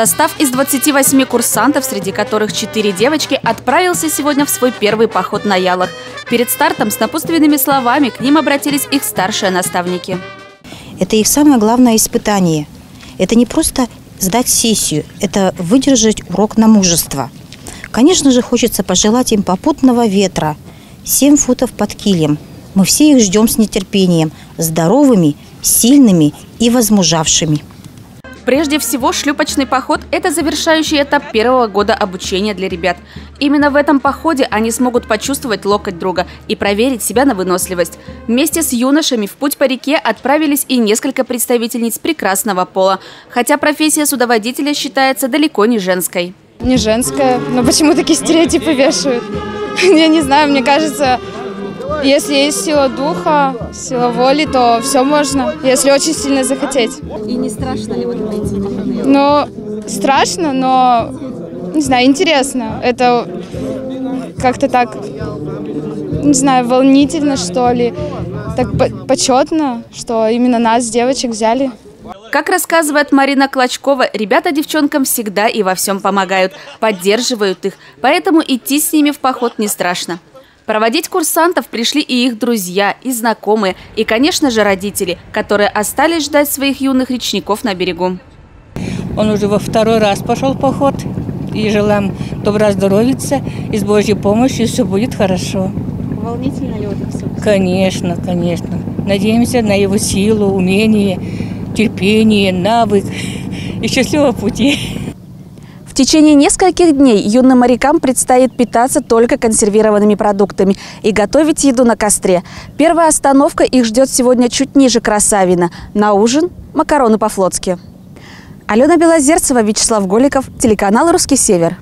Состав из 28 курсантов, среди которых 4 девочки, отправился сегодня в свой первый поход на Ялах. Перед стартом с напутственными словами к ним обратились их старшие наставники. Это их самое главное испытание. Это не просто сдать сессию, это выдержать урок на мужество. Конечно же, хочется пожелать им попутного ветра, 7 футов под килем. Мы все их ждем с нетерпением, здоровыми, сильными и возмужавшими. Прежде всего, шлюпочный поход – это завершающий этап первого года обучения для ребят. Именно в этом походе они смогут почувствовать локоть друга и проверить себя на выносливость. Вместе с юношами в путь по реке отправились и несколько представительниц прекрасного пола, хотя профессия судоводителя считается далеко не женской. Не женская, но почему такие стереотипы вешают? Я не знаю, мне кажется, если есть сила духа, сила воли, то все можно, если очень сильно захотеть. И не страшно ли вот пойти Ну, страшно, но, не знаю, интересно. Это как-то так, не знаю, волнительно, что ли. Так почетно, что именно нас, девочек, взяли. Как рассказывает Марина Клочкова, ребята девчонкам всегда и во всем помогают, поддерживают их, поэтому идти с ними в поход не страшно. Проводить курсантов пришли и их друзья, и знакомые, и, конечно же, родители, которые остались ждать своих юных речников на берегу. Он уже во второй раз пошел в поход. И желаем добра здоровья и с Божьей помощью все будет хорошо. Волнительно ли вот это все? Конечно, конечно. Надеемся на его силу, умение, терпение, навык и счастливого пути. В течение нескольких дней юным морякам предстоит питаться только консервированными продуктами и готовить еду на костре. Первая остановка их ждет сегодня чуть ниже Красавина. На ужин – макароны по-флотски. Алена Белозерцева, Вячеслав Голиков, телеканал «Русский север».